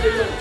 There you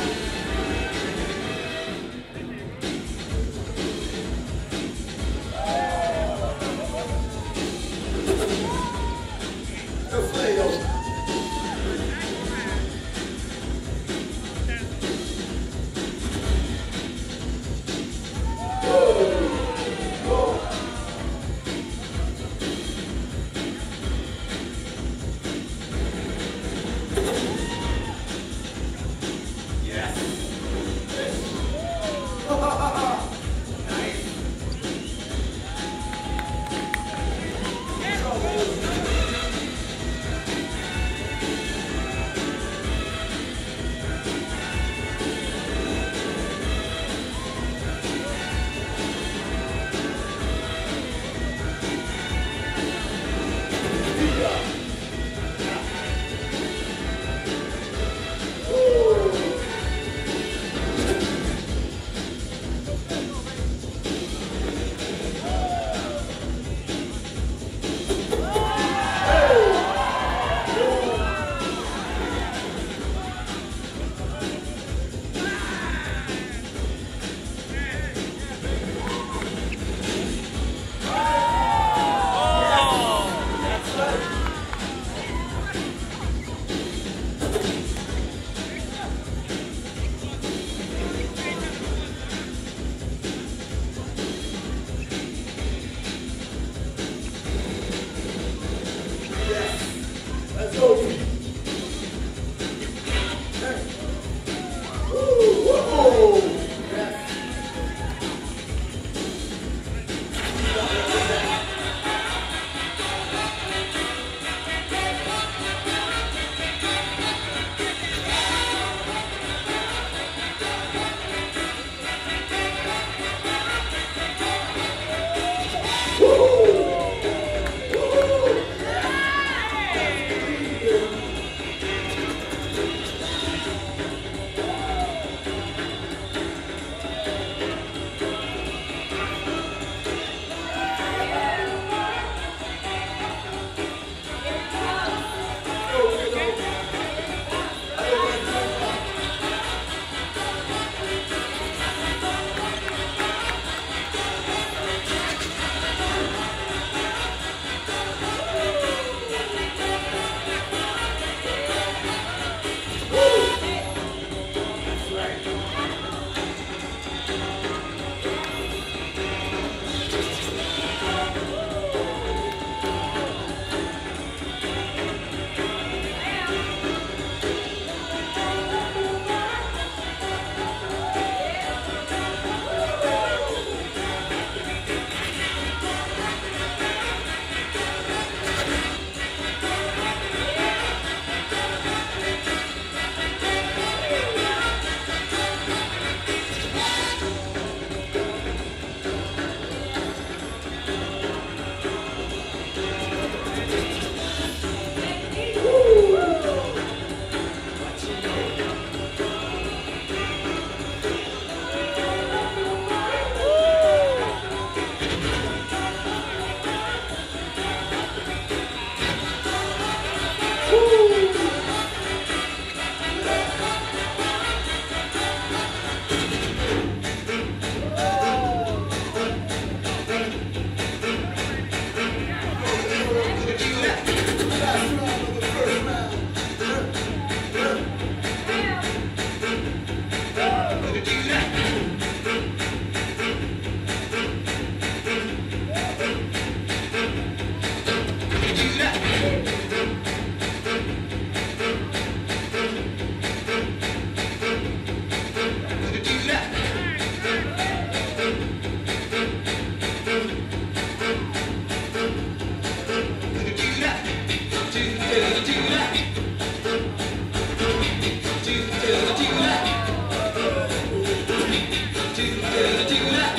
do, do, do, do,